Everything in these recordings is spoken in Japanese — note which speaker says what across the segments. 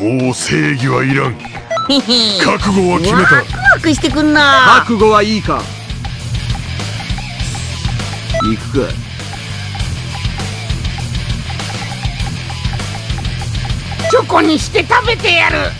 Speaker 1: もう正義はいらん。覚悟は決めた。ワク
Speaker 2: ワクしてくんな。
Speaker 3: 覚悟はいいか。行くか。
Speaker 2: チョコにして食べてやる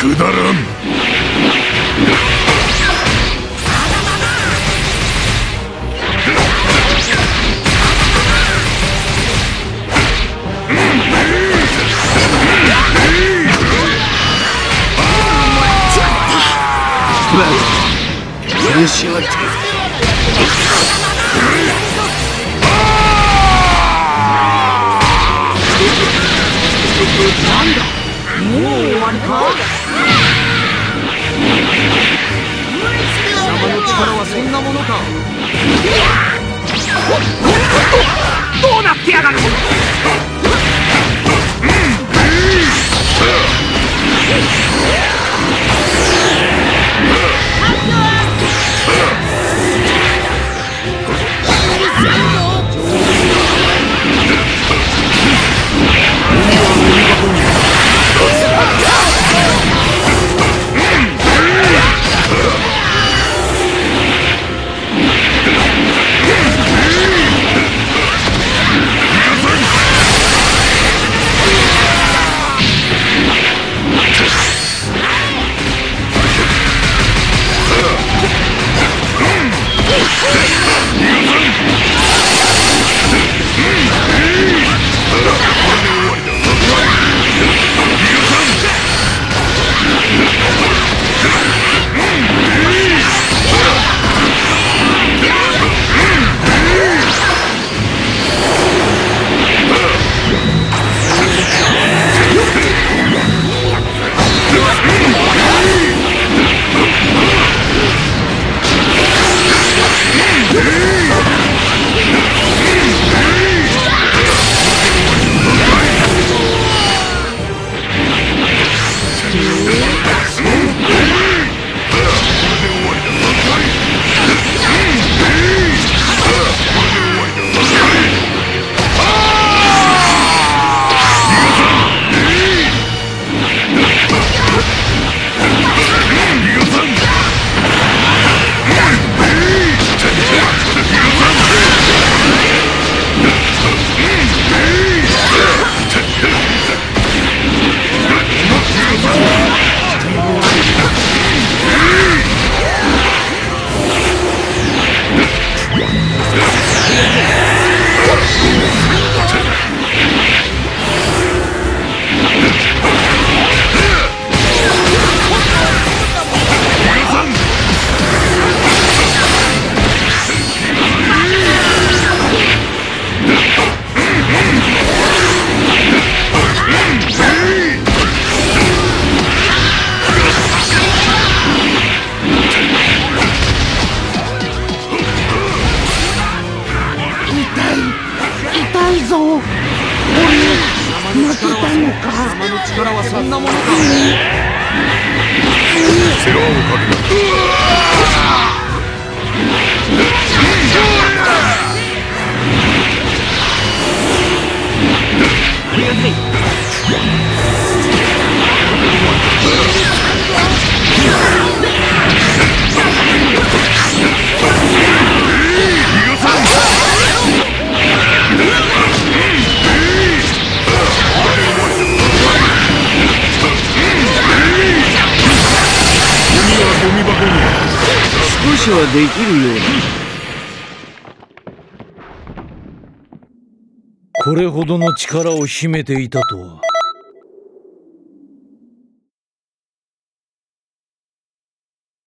Speaker 1: くだらん。
Speaker 3: 許しやがって来やがる。Yeah!
Speaker 2: どうなってやがる
Speaker 3: 力はそんなものか。
Speaker 1: 世話をかけた
Speaker 3: 少しはできるようだ。
Speaker 4: これほどの力を秘めていたとは。